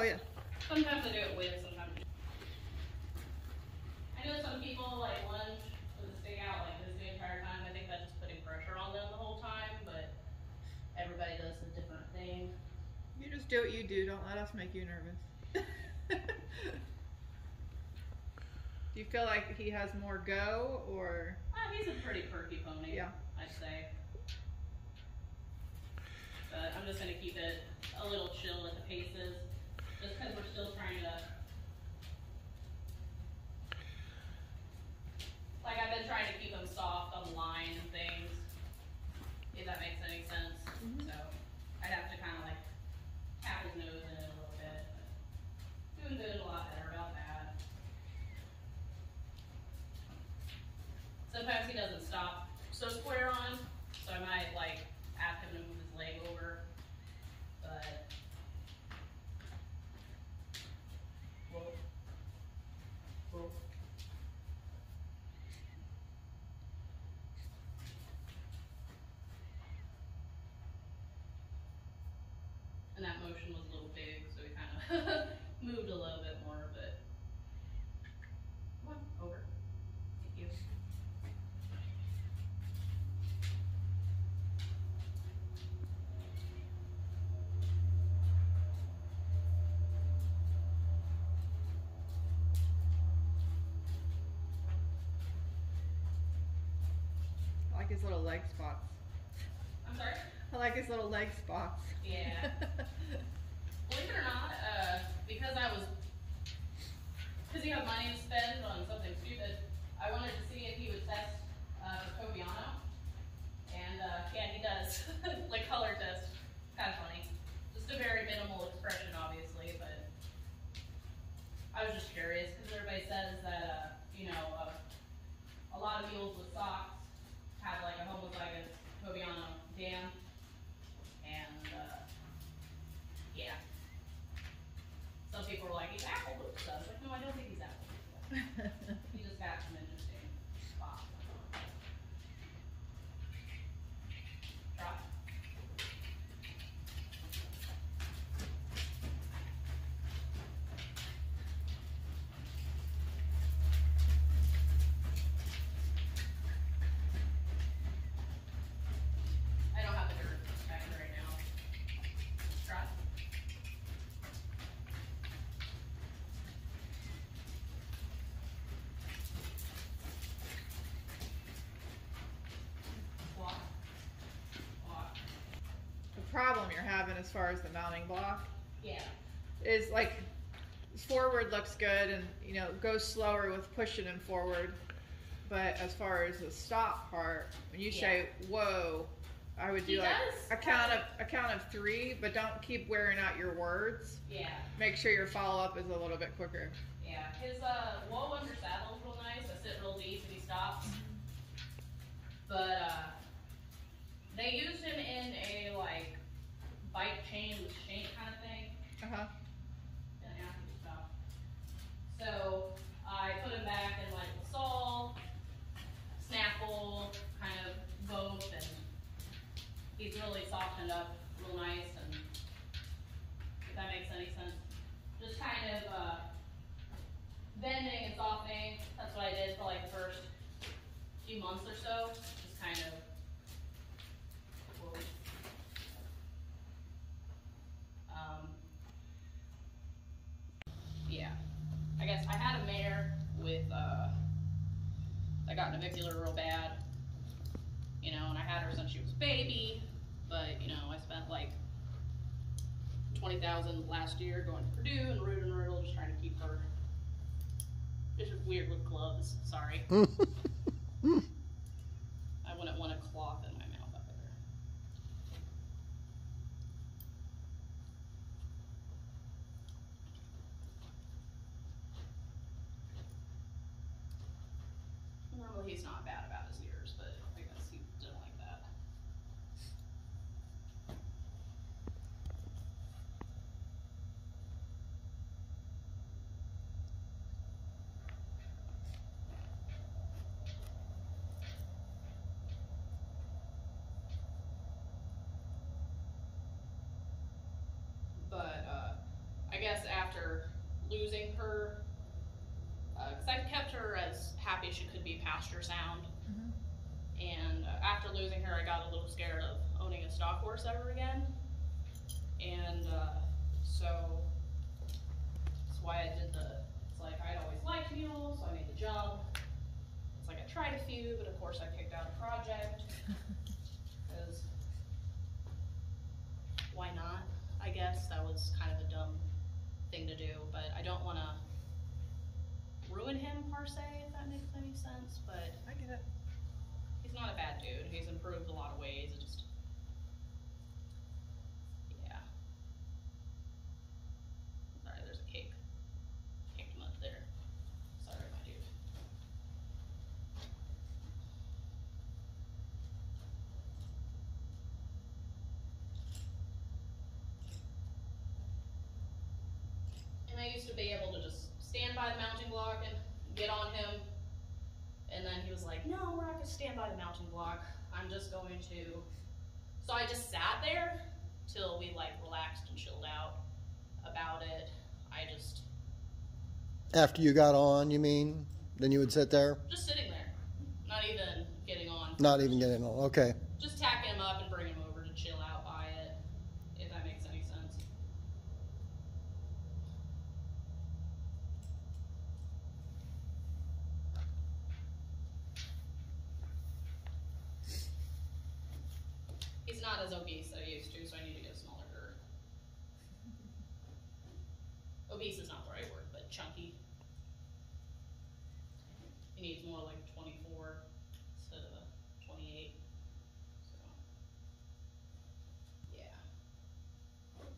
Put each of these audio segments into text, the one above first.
Oh, yeah. Sometimes I do it with, sometimes. I know some people like lunge with a stick out like this the entire time. I think that's just putting pressure on them the whole time, but everybody does a different thing. You just do what you do. Don't let us make you nervous. do you feel like he has more go or? Uh, he's a pretty perky pony. Yeah. I'd say. But I'm just gonna keep it a little chill at the paces, just because we're still trying to. Like I've been trying to keep him soft on the line and things, if that makes any sense. Mhm. So I'd have to kind of like tap his nose in it a little bit. But doing good, a lot better about that. Sometimes he doesn't stop so square on, so I might like ask him to move his leg over, but. Whoa. Whoa. And that motion was a little big, so we kind of moved a little bit more, but. Come on, over. Thank you. I like his little leg spots. I'm sorry? I like his little leg spots. Yeah. Believe it or not, uh, because I was, because he had money to spend on something stupid, I wanted to see if he would test uh, tobiano. And uh, yeah, he does. like color test. Kind of funny. Just a very minimal expression, obviously, but I was just curious because everybody says that, uh, you know, uh, a lot of mules with socks have like a homozygous tobiano dam. And, uh, yeah. Some people are like, he's Appaloosa stuff. Like, no, I don't think he's Appaloosa stuff. He just got some interesting spots. Try. I don't have the dirt back here right now. Try. Walk. Walk. the problem you're having as far as the mounting block Yeah. is like forward looks good and you know goes slower with pushing him forward but as far as the stop part when you say whoa i would do He like does a count of a count of three but don't keep wearing out your words Yeah. make sure your follow-up is a little bit quicker Yeah. His uh whoa under saddle is real nice. I sit real deep and he stops. But uh they used him in a like bike chain with kind of thing. uh-huh And after he stopped. So I put him back in like the stall, snaffle, kind of both, and he's really softened up real nice and if that makes any sense. Just kind of uh, bending and softening. That's what I did for like the first few months or so. Just kind of. whoa. Um, yeah. I had a mare with, uh, got navicular real bad, you know, and I had her since she was a baby, but, you know, I spent like twenty thousand last year going to Purdue and Rood and Riddle, just trying to keep her. Just weird with gloves, sorry. I wouldn't want a cloth in my mouth up there. Normally he's not bad about his ears, but I guess he didn't like that. after losing her, because I kept her as happy as she could be pasture sound. Mhm. And uh, after losing her, I got a little scared of owning a stock horse ever again. And uh, so that's why I did the. It's like I'd always liked mules, so I made the jump. It's like I tried a few, but of course I picked out a project because why not? I guess that was kind of a dumb thing to do, but I don't want to ruin him per se, if that makes any sense. But I get it. he's not a bad dude. He's improved a lot of ways. It just, yeah. Sorry, there's a cake. Kicked him up there. Sorry, my dude. And I used to be able to just stand by the mounting block and get on him and then he was like, no, we're not gonna stand by the mounting block. I'm just going to. So I just sat there till we like relaxed and chilled out about it. I just, After you got on, you mean? Then you would sit there? just sitting there, not even getting on. Not even getting on. Okay. Just tacking him up and bringing him over to chill out by it, if that makes any sense. He's not as obese as I used to, so I need to get a smaller girth. Obese is not the right word, but chunky. He needs more like twenty-four instead of twenty-eight. So, yeah. It's like,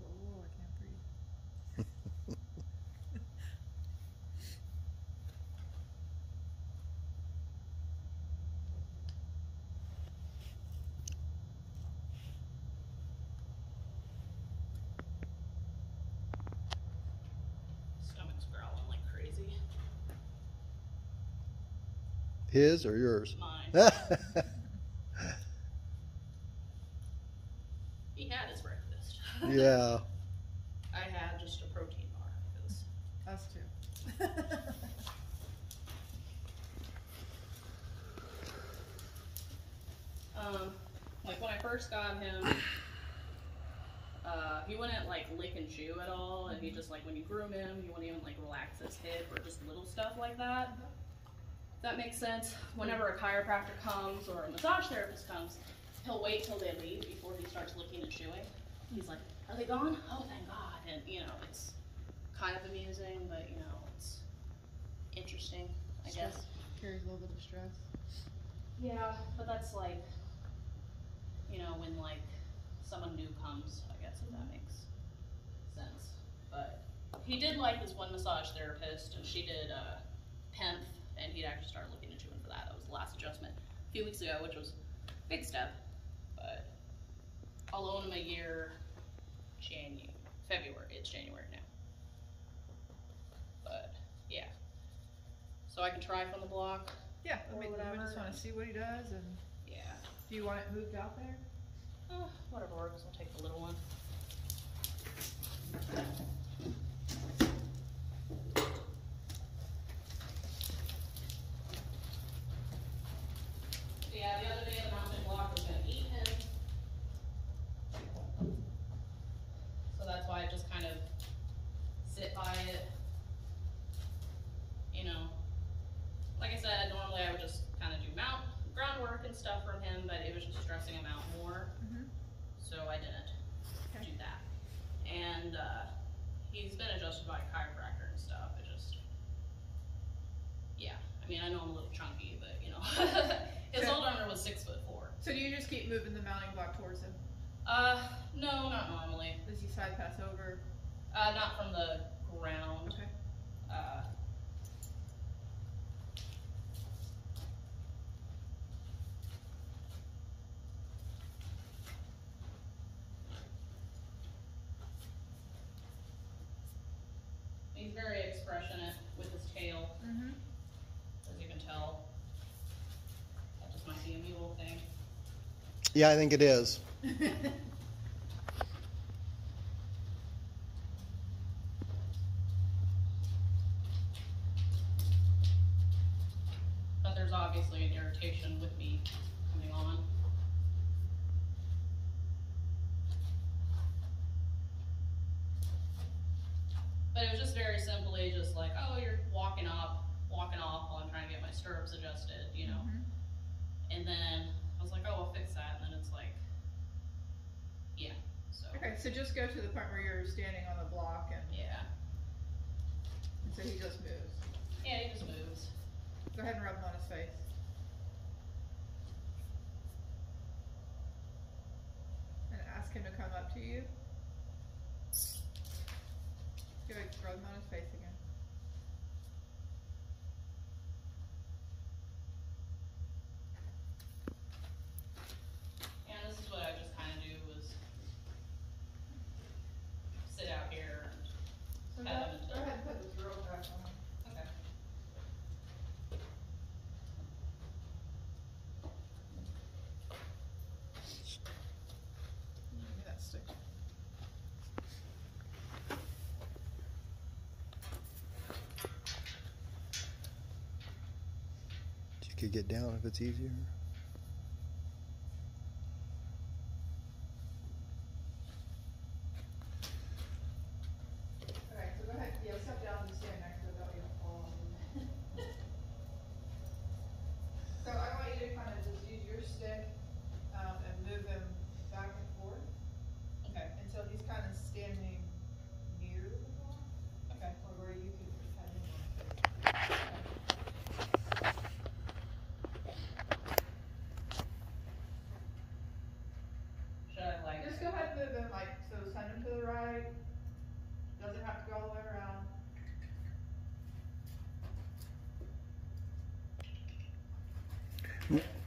whoa, I can't breathe. Stomach's growling like crazy. His or yours? Mine. He had his breakfast. yeah. I had just a protein bar because Us too. Um, like when I first got him, uh, he wouldn't like lick and chew at all, and he just like when you groom him, he wouldn't even like relax his hip or just little stuff like that. That makes sense. Whenever a chiropractor comes or a massage therapist comes, he'll wait till they leave before he starts looking and chewing. He's like, "Are they gone? Oh, thank God!" And you know, it's kind of amusing, but you know, it's interesting, I guess. Carries a little bit of stress. Yeah, but that's like, you know, when like someone new comes, I guess if that makes sense. But he did like his one massage therapist, and she did uh, PEMF, and he'd actually started looking into it for that. That was the last adjustment a few weeks ago, which was a big step. But I'll loan him a year, January, February. It's January now. But yeah, so I can try from the block. Yeah, I Or mean, we whatever. just want to see what he does, and Yeah. do you want it moved out there? Uh, whatever works, I'll take the little one. it with his tail, Mm-hmm. as you can tell. That just might be a mule thing. Yeah, I think it is. could get down if it's easier? Yeah.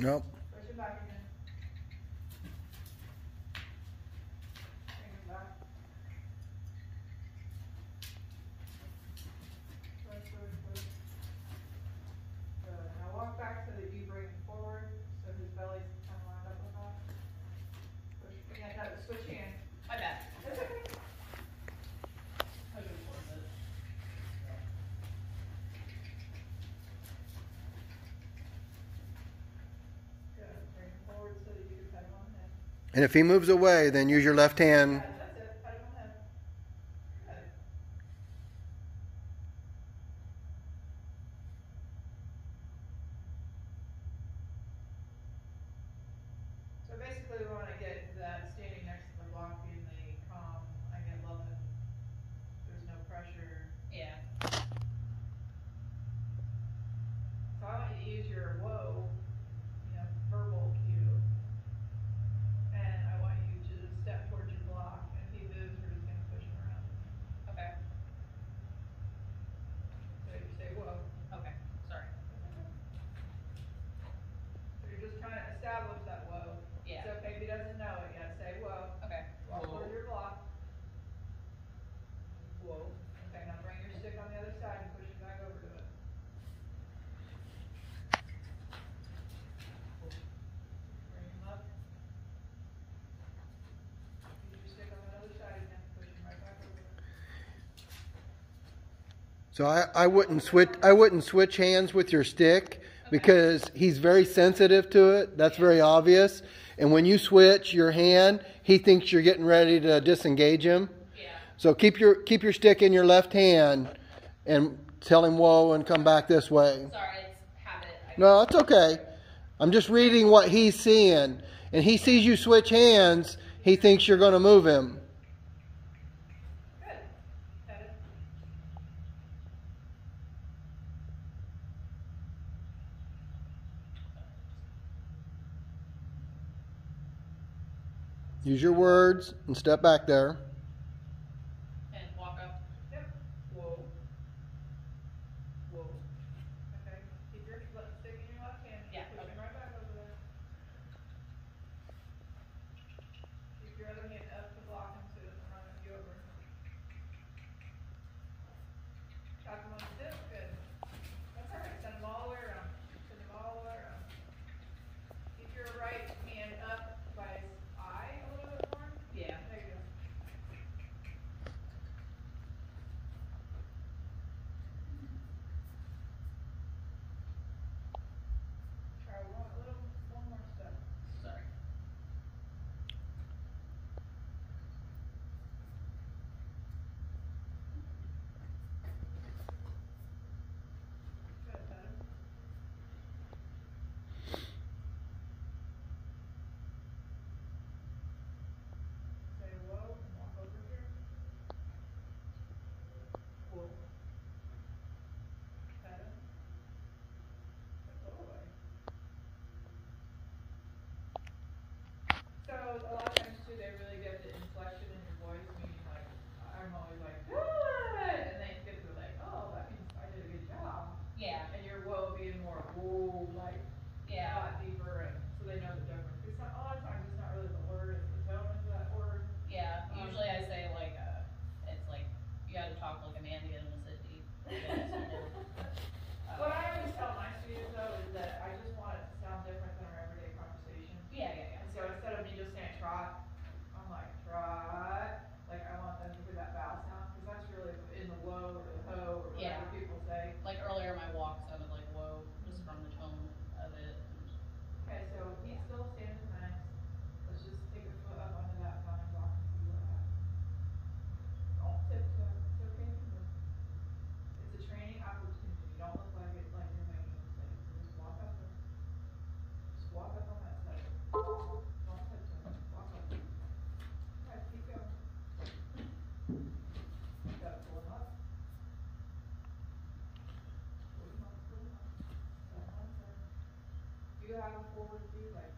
Nope. And if he moves away, then use your left hand So I, I wouldn't switch I wouldn't switch hands with your stick because he's very sensitive to it. That's very obvious. And when you switch your hand, he thinks you're getting ready to disengage him. Yeah. So keep your keep your stick in your left hand and tell him whoa and come back this way. Sorry, habit. No, it's okay. I'm just reading what he's seeing. And he sees you switch hands, he thinks you're going to move him. Use your words and step back there. you have a forward view like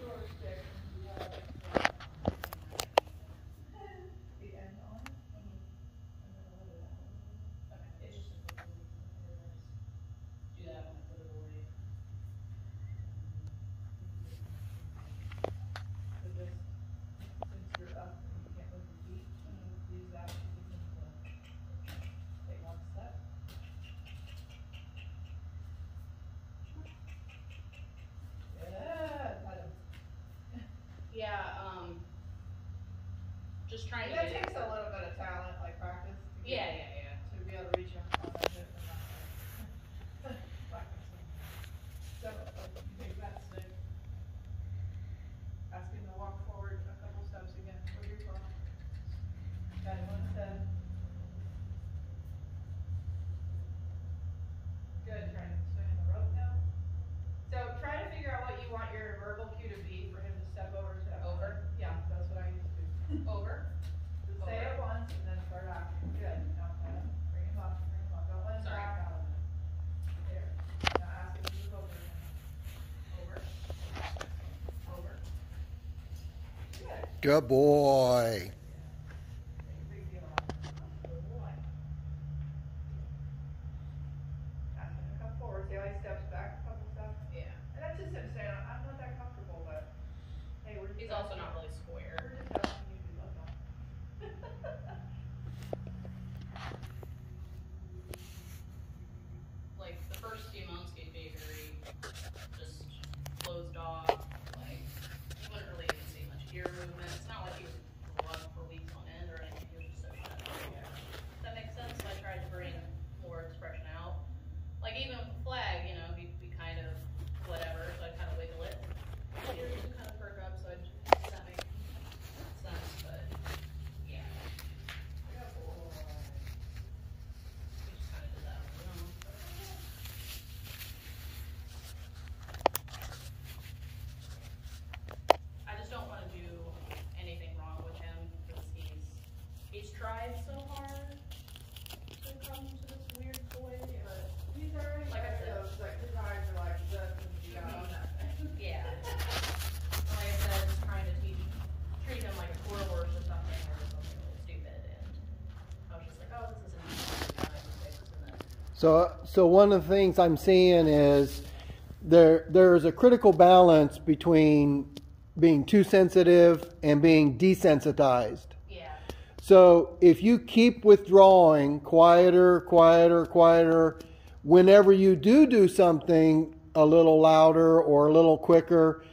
George Dick. just trying to. That takes a Good boy. So, so one of the things I'm seeing is there there is a critical balance between being too sensitive and being desensitized. Yeah. So if you keep withdrawing quieter, quieter, quieter, whenever you do do something a little louder or a little quicker,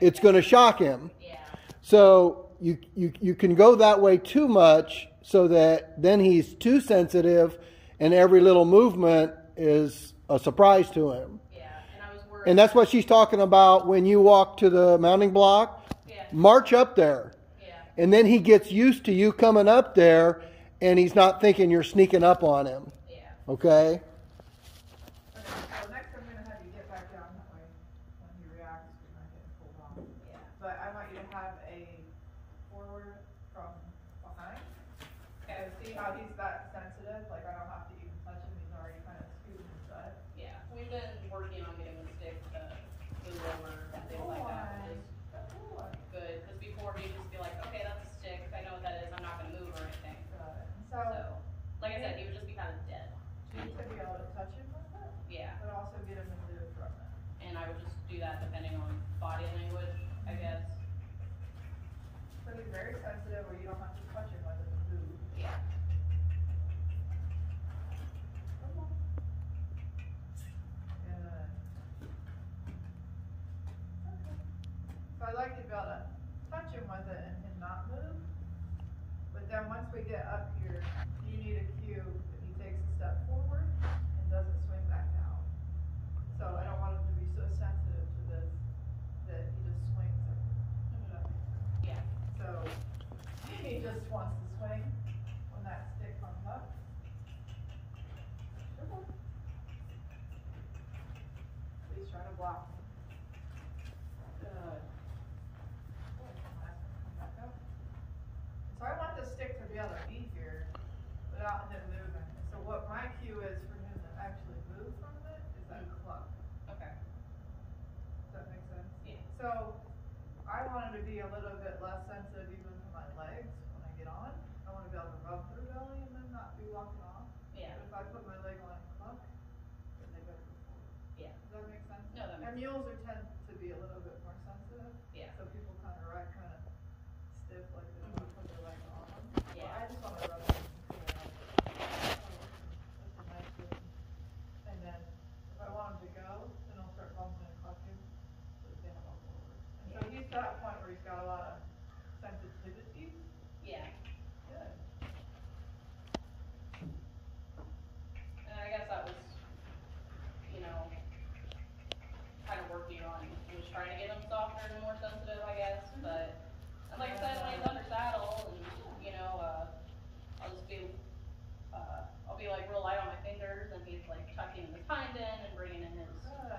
it's going to shock him. Yeah. So you, you you can go that way too much so that then he's too sensitive and every little movement is a surprise to him. Yeah, and, and that's what she's talking about when you walk to the mounting block. Yeah. March up there. Yeah. And then he gets used to you coming up there and he's not thinking you're sneaking up on him. Okay? just wants to swing when that stick comes up. Please try to block. Good. Oh, Sorry, I want the stick to be able to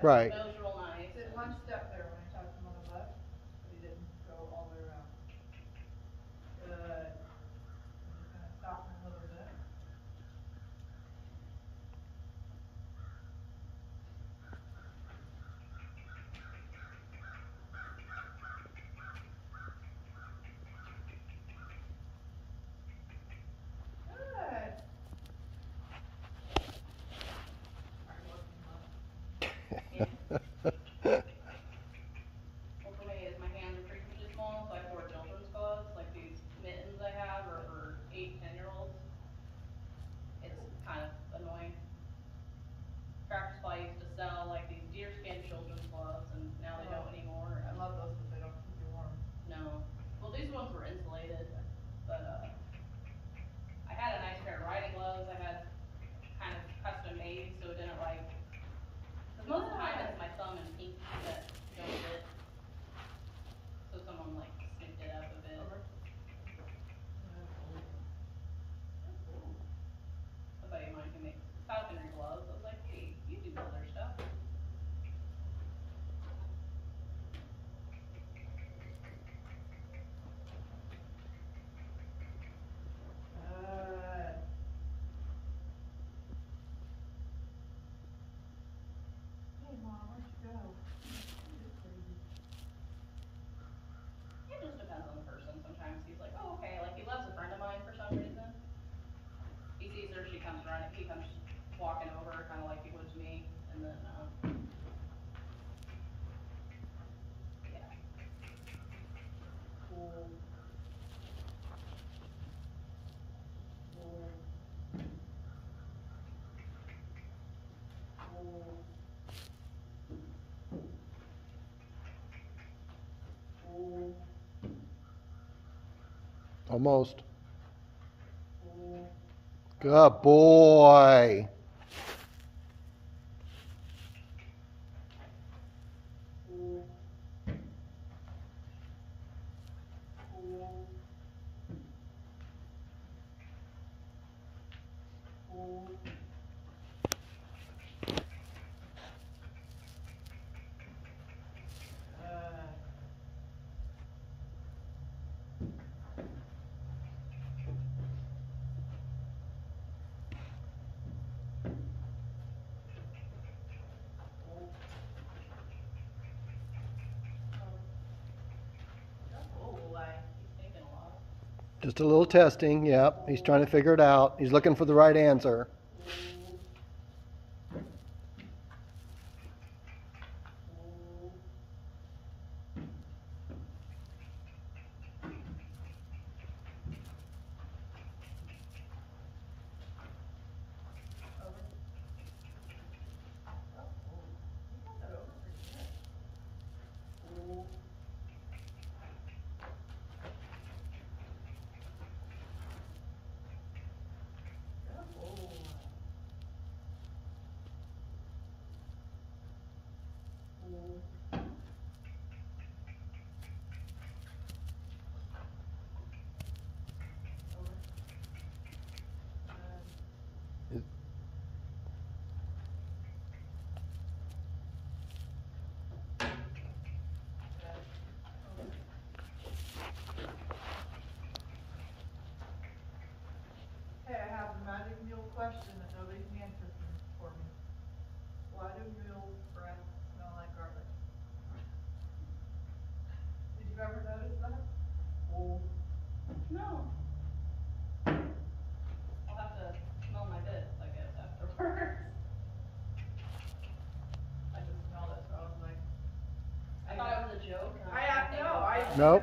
Right. Almost. Good boy. Just a little testing. Yep. He's trying to figure it out. He's looking for the right answer. Nope.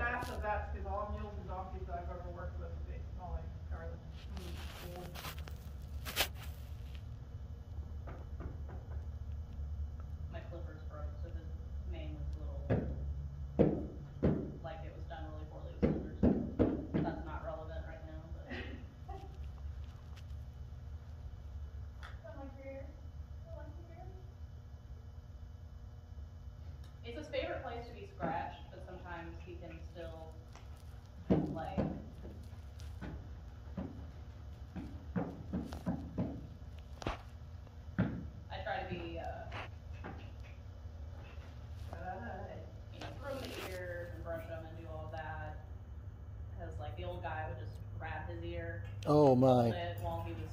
Oh, my. While he was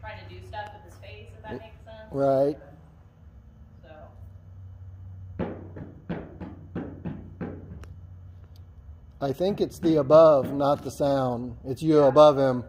trying to do stuff with his face, if that makes sense. Right. I think it's the above, not the sound. It's you yeah. above him.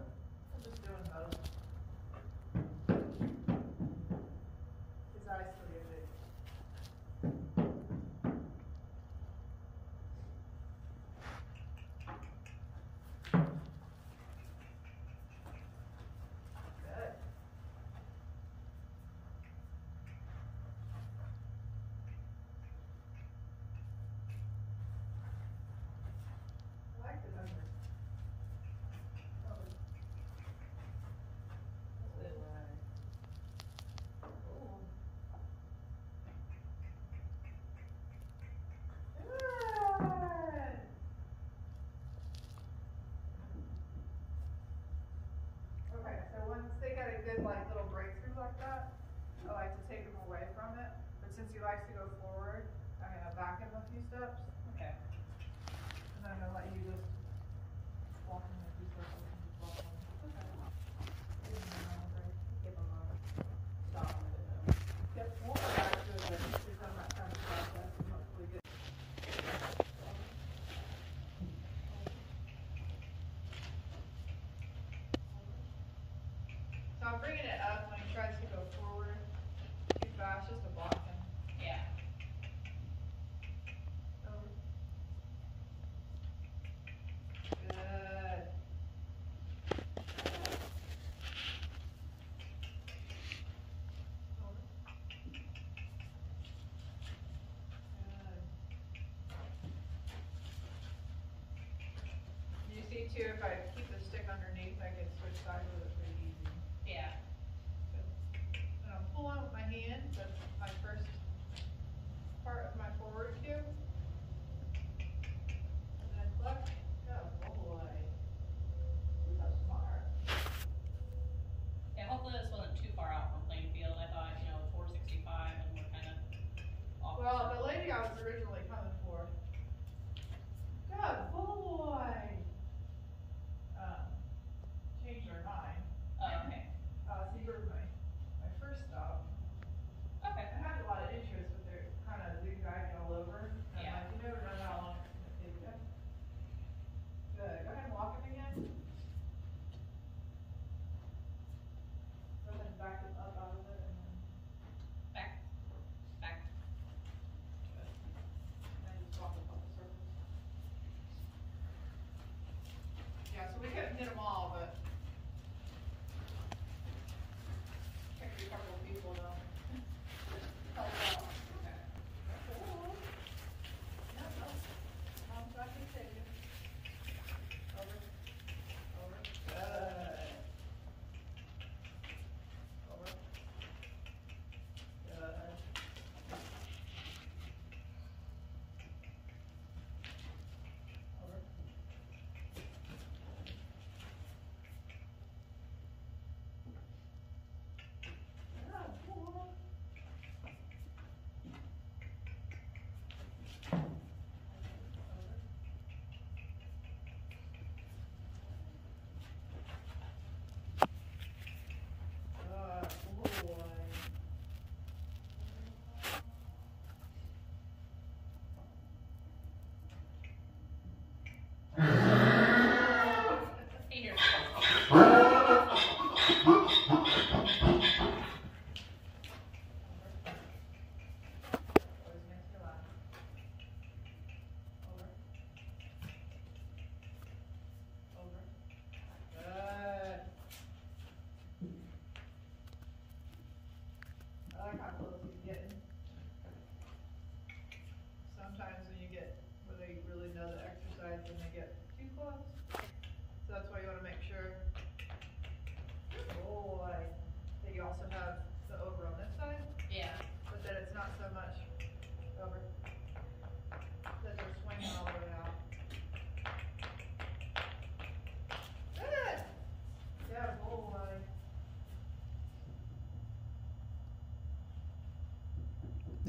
too, if I keep the stick underneath, I can switch sides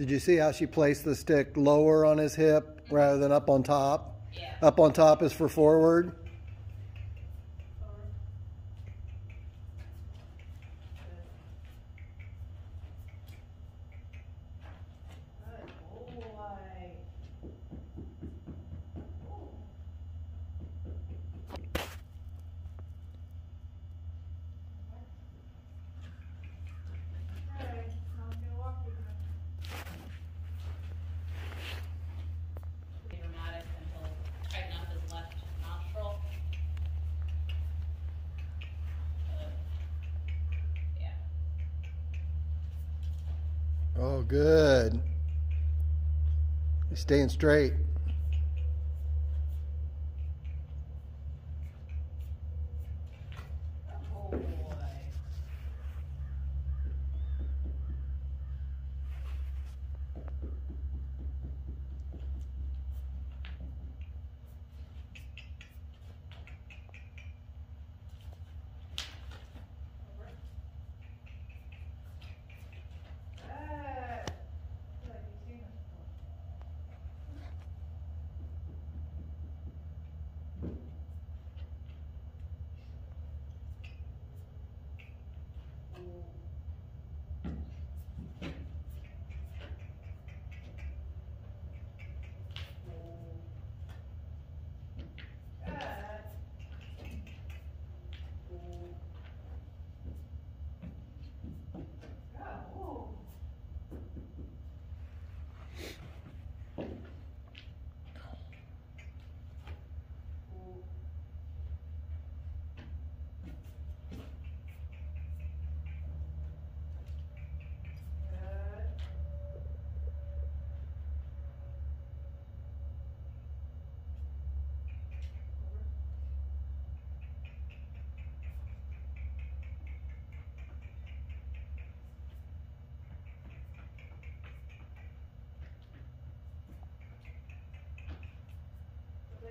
Did you see how she placed the stick lower on his hip rather than up on top? Yeah. Up on top is for forward. staying straight. Oh.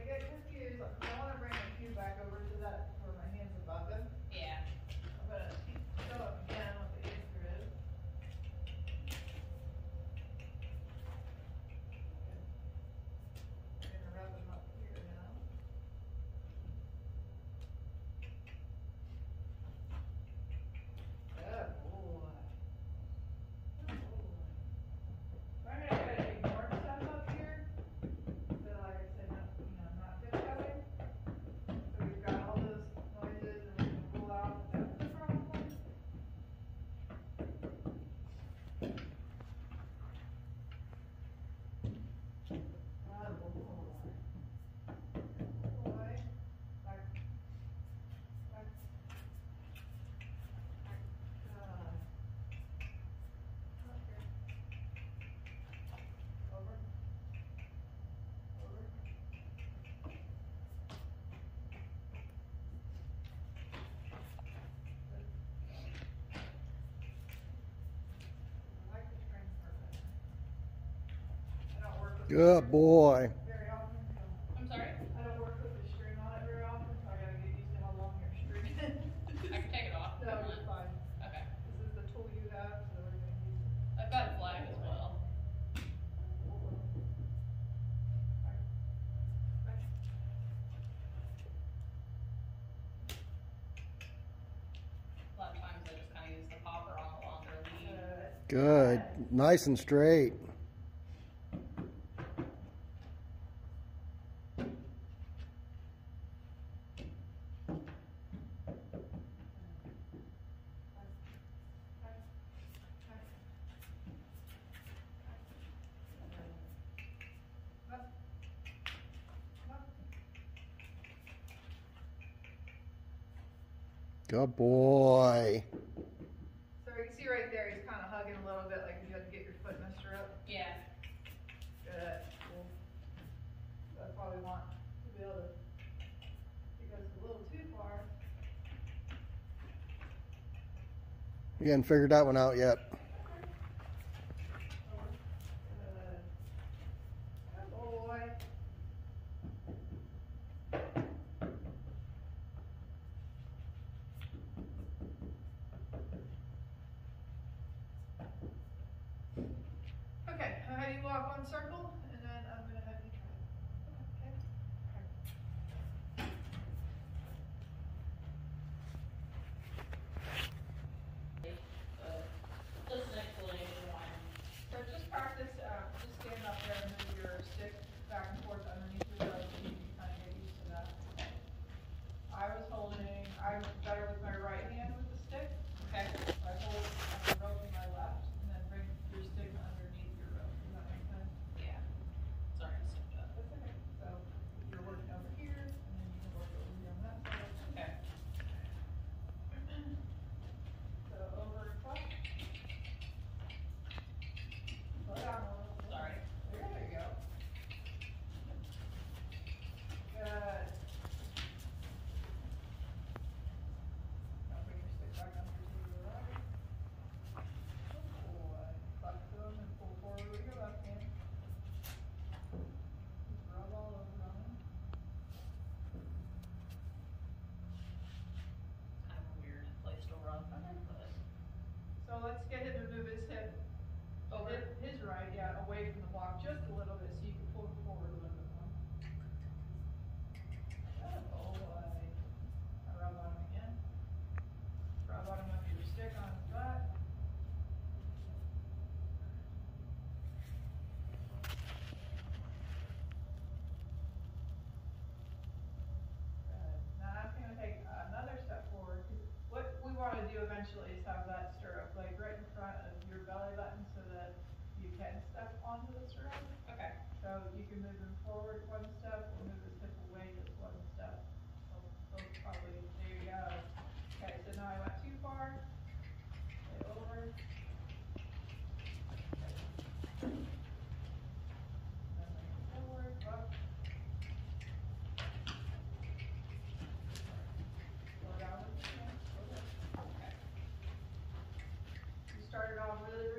they get confused, I wanna bring a few back over to that Good boy. I'm sorry? I don't work with the string on it very often, so I gotta get used to how long your string is. I can take it off. You're. Okay. This is the tool you have, so we're gonna use it. I've got as well. A lot of times I just kind of use the popper on the longer. Good. Nice and straight. Good boy. So you can see right there, he's kind of hugging a little bit, like you had to get your foot in the stirrup. Yeah. Good. That's why we want to be able to. He goes a little too far. You hadn't figured that one out yet. eventually. So started off really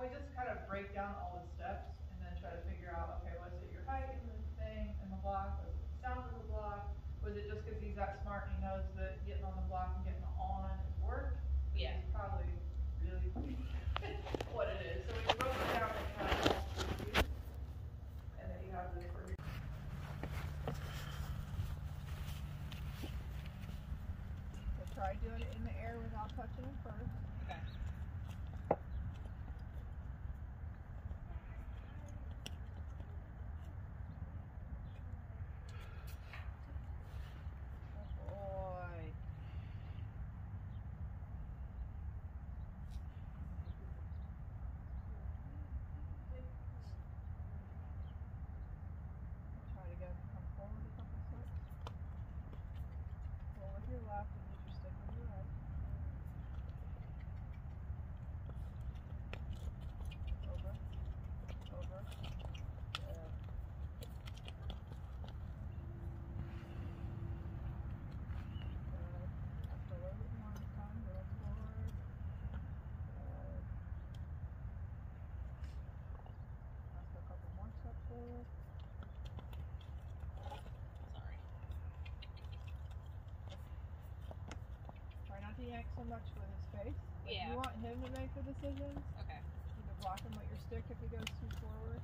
we just kind of break down all so much with his face. Like, yeah. You want him to make the decisions. Okay. You can block him with your stick if he goes too forward.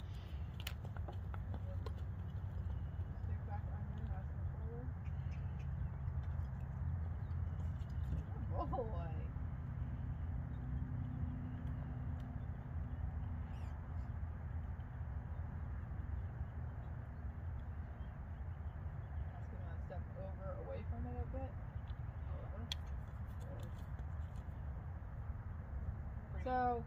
So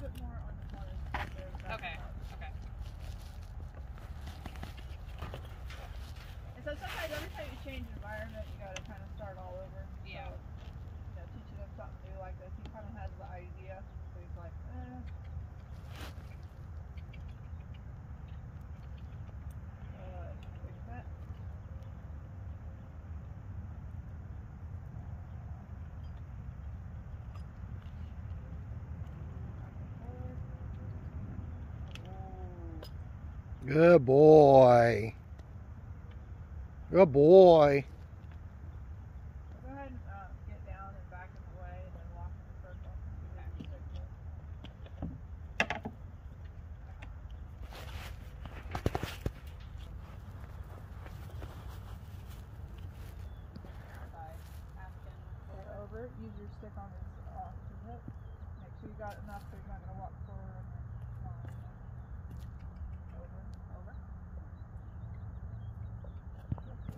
bit more on the Okay. Good boy. Good boy. Go ahead and uh, get down and back in the way and then walk in a circle. Head over, use your stick on his, off his hip. Make sure you got enough so you're not gonna walk forward and then line. Over, over.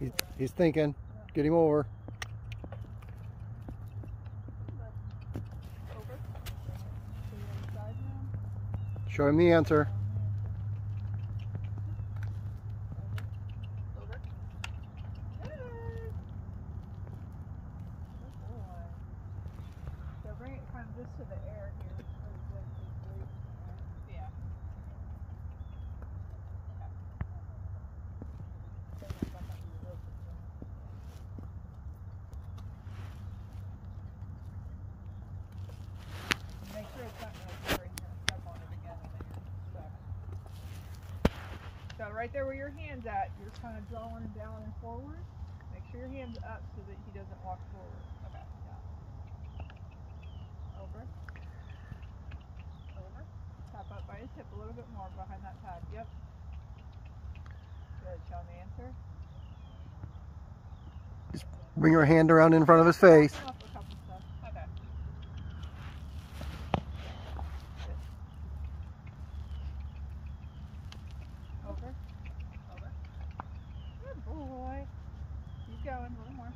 He's, he's thinking. Get him over. Show him the answer. Bring it kind of just to the air here. really good, just breathe. Yeah. Bring it back under your rope again. Make sure it's not gonna where you're gonna step on it again and then you're stuck. So right there where your hand's at, you're kind of drawing him down and forward. Make sure your hand's up so that he doesn't walk forward. Okay. Yeah. Over. Over. Tap up by his hip a little bit more behind that pad. Yep. Good. Show him the answer. Just bring your hand around in front of his face. Off a couple stuff. Okay. Over. Over. Good boy. Keep going. A little more.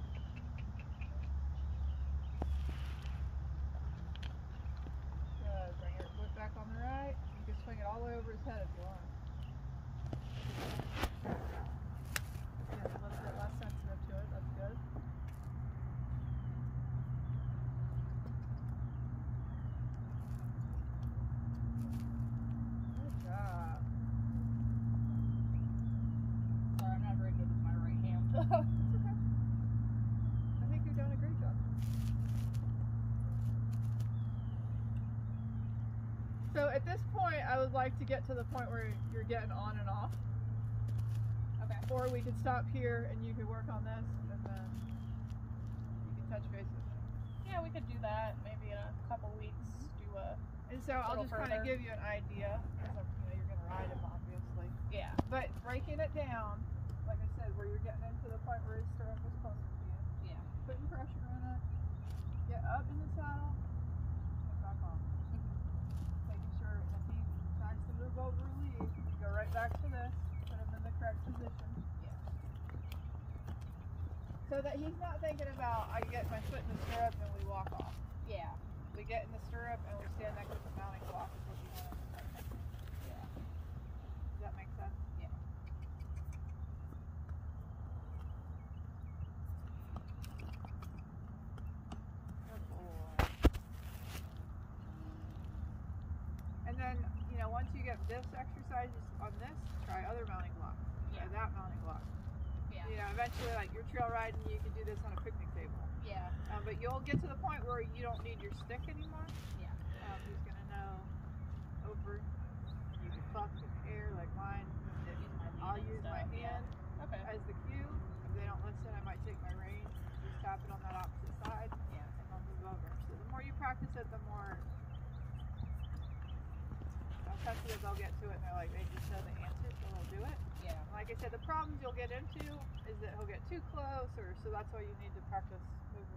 Good. Bring your foot back on the right. You can swing it all the way over his head if you want. Yeah, a little bit less sensitive to it. That's good. Good job. Sorry, I'm not very good with my right hand. it's okay. I think you're doing a great job. So at this point, I would like to get to the point where you're getting on and off. Okay. Or we could stop here and you could work on this and then you can touch bases. Yeah, we could do that. Maybe in a couple weeks, do a. And so I'll just kind of give you an idea because you know, you're going to ride him obviously. Yeah. But breaking it down, like I said, where you're getting into the point where his stirrup is closer to you. Yeah. putting pressure on it, get up in the saddle, and back on. Making sure if he tries to move over or leave, you go right back to this, put him in the correct position. Yeah. So that he's not thinking about, I get my foot in the stirrup and we walk off. Yeah. We get in the stirrup and we stand next to the mounting block is what you want him to think. Yeah. Does that make sense? Yeah. Good boy. And then, you know, once you get this exercises on this, try other mounting blocks. Try Yeah. that mounting block. Yeah. You know, eventually, like you're trail riding, you can do this on a picnic table. Yeah. Um, but you'll get to the point where you don't need your stick anymore. Yeah. Um, he's gonna know over. You can fuck in the air like mine. Use my I'll use my stuff, yeah. hand Okay. as the cue. If they don't listen, I might take my rein, just tap it on that opposite side, Yeah. and they'll move over. So the more you practice it, the more sensitive they'll get to it. And they're like, they just know the answer, so they'll do it. Yeah. Like I said, the problems you'll get into is that he'll get too close, or so that's why you need to practice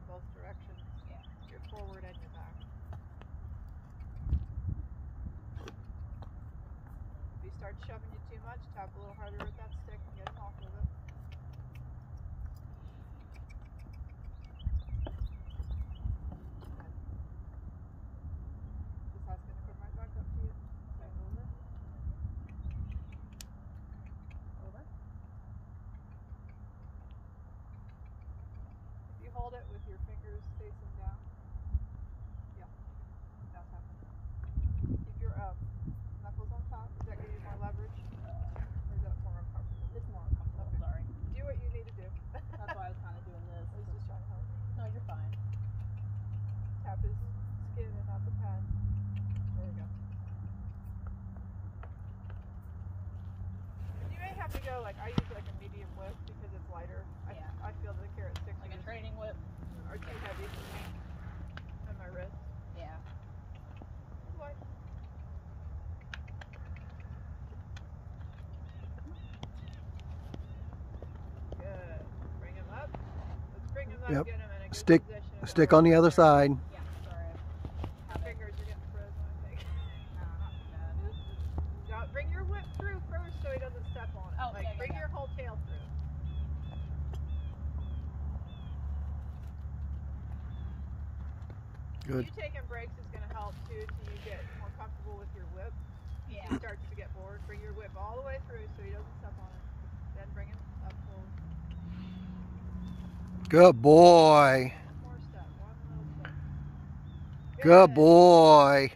both directions. Yeah. Your forward and your back. If he starts shoving you too much, tap a little harder with that facing down. Yeah, that's happening. Keep your um, knuckles on top. Does that give you more leverage? Or is that more uncomfortable? It's more uncomfortable, okay. sorry. Do what you need to do. that's why I was kind of doing this. I was just trying to help. No, you're fine. Tap his skin and not the pad. There we go. You may have to go, like, I use like a medium lift. Yep. Stick, stick on the other side. Good boy. Good boy.